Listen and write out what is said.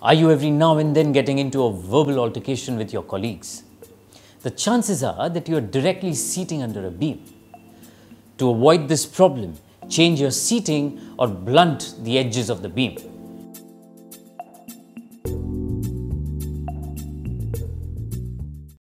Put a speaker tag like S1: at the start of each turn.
S1: Are you every now and then getting into a verbal altercation with your colleagues? The chances are that you are directly seating under a beam. To avoid this problem, change your seating or blunt the edges of the beam.